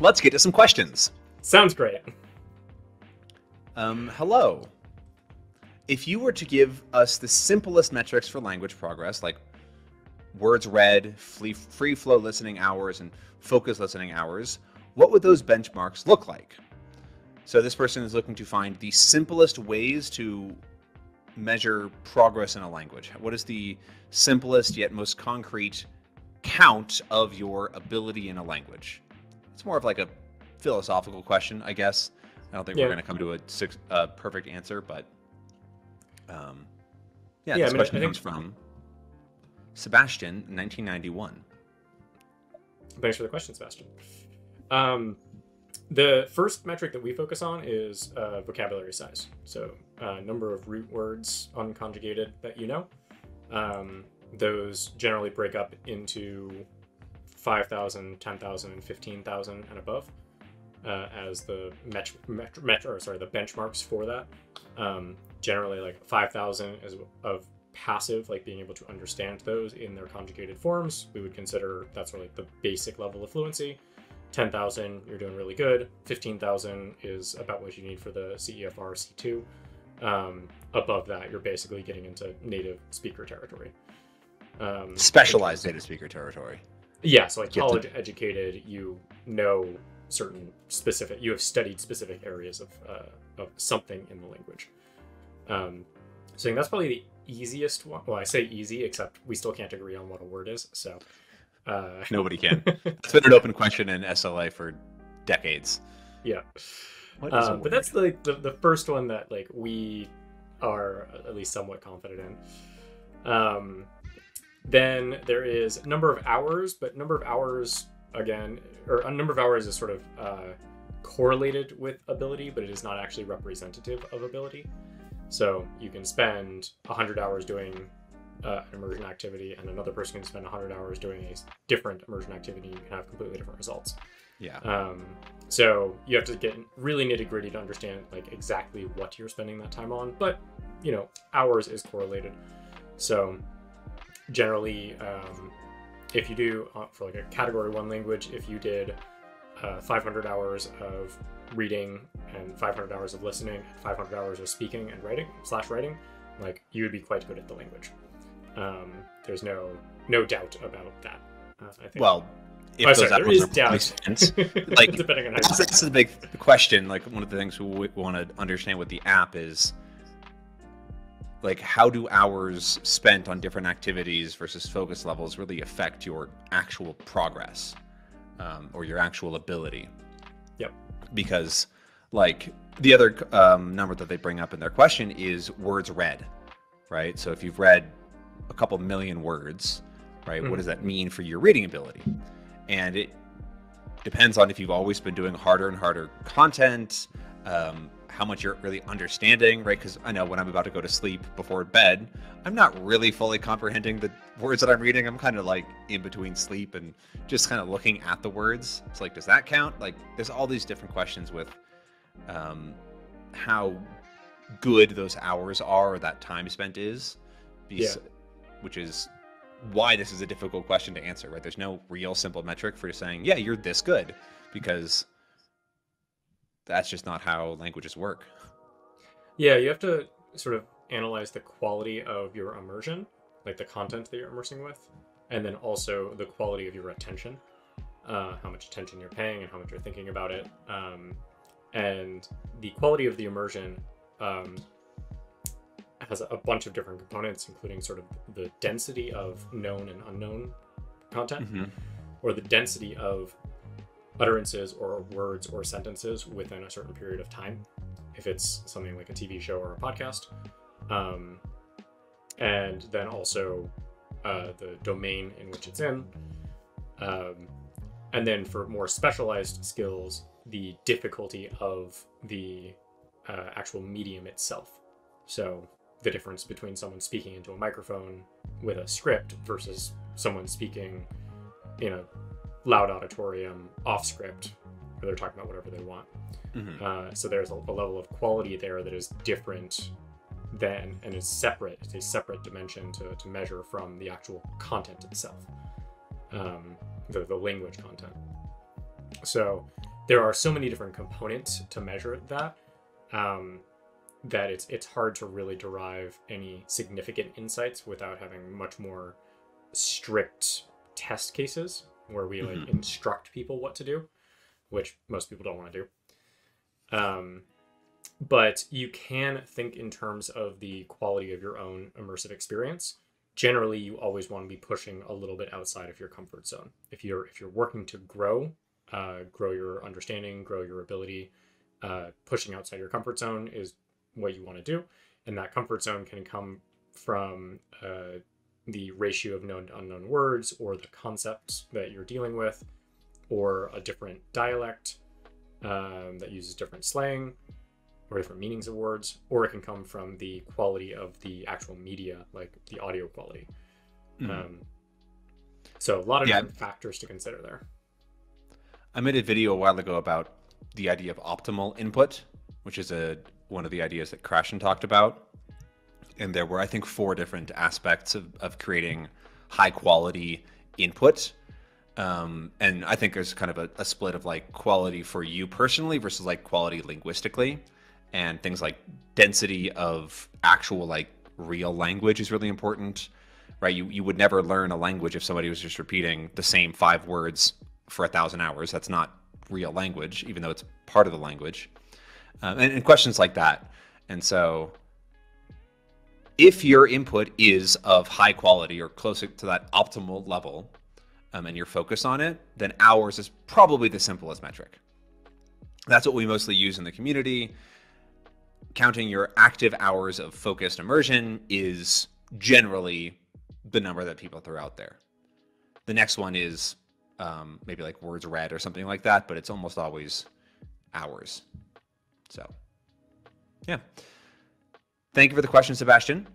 Let's get to some questions. Sounds great. Um, hello. If you were to give us the simplest metrics for language progress, like words read, free, free flow listening hours, and focus listening hours, what would those benchmarks look like? So this person is looking to find the simplest ways to measure progress in a language. What is the simplest yet most concrete count of your ability in a language? It's more of like a philosophical question, I guess. I don't think Yeah. we're going to come to a six, uh, perfect answer, but um, yeah, Yeah, I this mean, question think- comes from Sebastian, 1991. Thanks for the question, Sebastian. Um, the first metric that we focus on is uh, vocabulary size. So, uh, number of root words unconjugated that you know. Um, those generally break up into 5,000, 10,000, and 15,000 and above uh, as the met- met- met- or sorry, the benchmarks for that. Um, generally, like 5,000 is of passive, like being able to understand those in their conjugated forms. We would consider that's sort of like the basic level of fluency. 10,000, you're doing really good. 15,000 is about what you need for the CEFR C2. Um, above that, you're basically getting into native speaker territory. Um, Specialized native speaker territory. Yeah, so like have to- college educated, you know certain specific, you have studied specific areas of uh, of something in the language. Um, so I think that's probably the easiest one. Well, I say easy, except we still can't agree on what a word is. So, uh, Nobody can. It's been an open question in SLA for decades. yeah. Um, but that's the, the the first one that like we are at least somewhat confident in. Um, then there is number of hours, but number of hours again, or a number of hours is sort of uh, correlated with ability, but it is not actually representative of ability. So you can spend 100 hours doing uh, an immersion activity, and another person can spend 100 hours doing a different immersion activity. and You can have completely different results. yeah. Um, so you have to get really nitty gritty to understand like exactly what you're spending that time on. But you know, hours is correlated. So generally, um, if you do uh, for like a category one language, if you did uh, 500 hours of reading and 500 hours of listening and 500 hours of speaking and writing slash writing, like you would be quite good at the language. Um, there's no no doubt about that. Uh, I think. Well, if Oh, those sorry, are doubt. spent, like, depending on how that's, that's the big question. Like one of the things we want to understand with the app is like how do hours spent on different activities versus focus levels really affect your actual progress um, or your actual ability? Yep. Because like the other um, number that they bring up in their question is words read, right? So if you've read a couple million words, right, Mhm. what does that mean for your reading ability? And it depends on if you've always been doing harder and harder content, um, how much you're really understanding, right? Because I know when I'm about to go to sleep before bed, I'm not really fully comprehending the words that I'm reading. I'm kind of like in between sleep and just kind of looking at the words. It's like, does that count? Like, there's all these different questions with um, how good those hours are or that time spent is, Bes- which is why this is a difficult question to answer, right? There's no real simple metric for saying, yeah, you're this good, because that's just not how languages work. Yeah, you have to sort of analyze the quality of your immersion, like the content that you're immersing with, and then also the quality of your attention, uh, how much attention you're paying and how much you're thinking about it. Um, and the quality of the immersion um, has a bunch of different components, including sort of the density of known and unknown content, or the density of utterances or words or sentences within a certain period of time if it's something like a TV show or a podcast. Um, and then also uh, the domain in which it's in. Um, and then for more specialized skills, the difficulty of the uh, actual medium itself. So the difference between someone speaking into a microphone with a script versus someone speaking in a loud auditorium off script where they're talking about whatever they want. Mhm. Uh, so there's a, a level of quality there that is different than and is separate. It's a separate dimension to, to measure from the actual content itself, um, the, the language content. So there are so many different components to measure that um, that it's it's hard to really derive any significant insights without having much more strict test cases where we like Mhm. instruct people what to do, which most people don't want to do. Um, but you can think in terms of the quality of your own immersive experience. Generally, you always want to be pushing a little bit outside of your comfort zone. If you're if you're working to grow, uh, grow your understanding, grow your ability, uh, pushing outside your comfort zone is what you want to do, and that comfort zone can come from uh, the ratio of known to unknown words or the concepts that you're dealing with, or a different dialect um, that uses different slang or different meanings of words, or it can come from the quality of the actual media, like the audio quality. Mhm. Um, so a lot of Yeah. different factors to consider there. I made a video a while ago about the idea of optimal input, which is a one of the ideas that Krashen talked about. And there were, I think, four different aspects of, of creating high quality input. Um, and I think there's kind of a, a split of like quality for you personally versus like quality linguistically. And things like density of actual like real language is really important, right? You, you would never learn a language if somebody was just repeating the same five words for a thousand hours. That's not real language, even though it's part of the language. Um, and, and questions like that. And so, if your input is of high quality or closer to that optimal level, um, and you're focused on it, then hours is probably the simplest metric. That's what we mostly use in the community. Counting your active hours of focused immersion is generally the number that people throw out there. The next one is um, maybe like words read or something like that, but it's almost always hours. So, yeah. Thank you for the question, Sebastian.